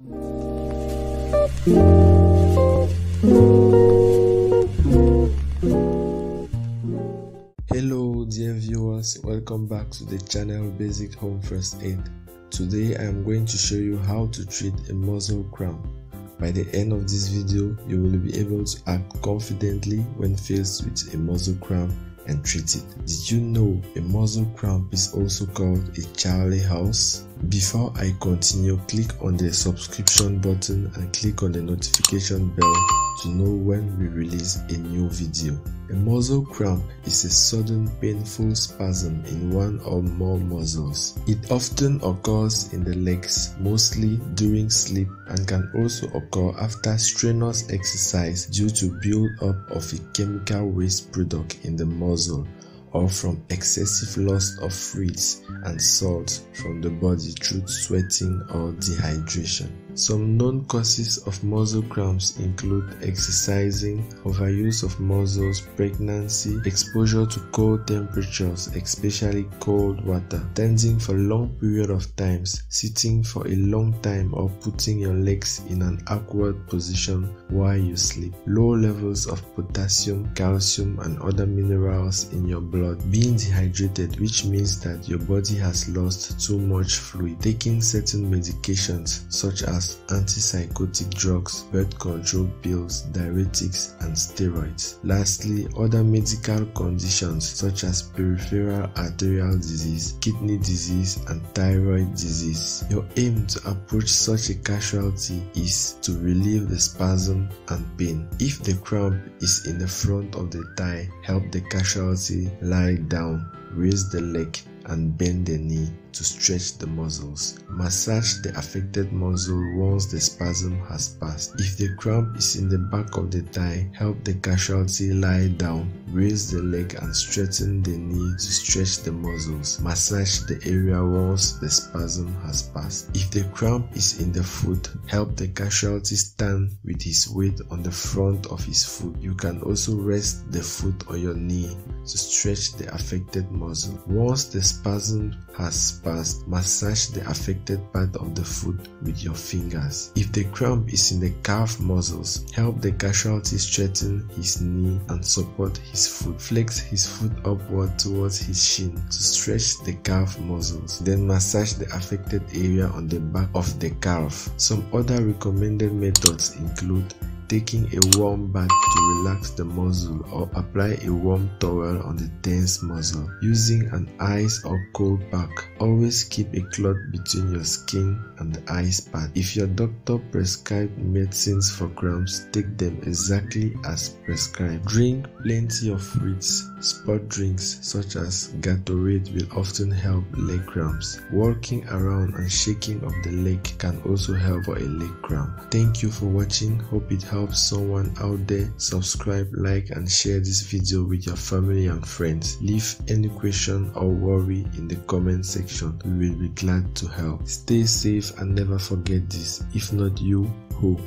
Hello dear viewers, welcome back to the channel Basic Home First Aid. Today I am going to show you how to treat a muscle cramp. By the end of this video, you will be able to act confidently when faced with a muscle cramp and treat it. Did you know a muscle cramp is also called a Charley horse? Before I continue, click on the subscription button and click on the notification bell to know when we release a new video. A muscle cramp is a sudden painful spasm in one or more muscles. It often occurs in the legs, mostly during sleep, and can also occur after strenuous exercise due to build-up of a chemical waste product in the muscle or from excessive loss of fluids and salt from the body through sweating or dehydration. Some known causes of muscle cramps include exercising, overuse of muscles, pregnancy, exposure to cold temperatures, especially cold water, tending for long period of times, sitting for a long time or putting your legs in an awkward position while you sleep, low levels of potassium, calcium and other minerals in your blood, being dehydrated which means that your body has lost too much fluid, taking certain medications such as antipsychotic drugs, birth control pills, diuretics, and steroids. Lastly, other medical conditions such as peripheral arterial disease, kidney disease, and thyroid disease. Your aim to approach such a casualty is to relieve the spasm and pain. If the cramp is in the front of the thigh, help the casualty lie down, raise the leg, and bend the knee to stretch the muscles. Massage the affected muscle once the spasm has passed. If the cramp is in the back of the thigh, help the casualty lie down, raise the leg and straighten the knee to stretch the muscles. Massage the area once the spasm has passed. If the cramp is in the foot, help the casualty stand with his weight on the front of his foot. You can also rest the foot on your knee to stretch the affected muscle. Once the spasm has passed, massage the affected part of the foot with your fingers. If the cramp is in the calf muscles, help the casualty straighten his knee and support his foot. Flex his foot upward towards his shin to stretch the calf muscles. Then massage the affected area on the back of the calf. Some other recommended methods include taking a warm bath to relax the muscle or apply a warm towel on the tense muscle. Using an ice or cold pack. Always keep a cloth between your skin and the ice pad. If your doctor prescribed medicines for cramps, take them exactly as prescribed. Drink plenty of fruits. Sport drinks such as Gatorade will often help leg cramps. Walking around and shaking of the leg can also help for a leg cramp. Thank you for watching. Hope it helps someone out there. Subscribe, like and share this video with your family and friends. Leave any question or worry in the comment section. We will be glad to help. Stay safe and never forget this. If not you, who?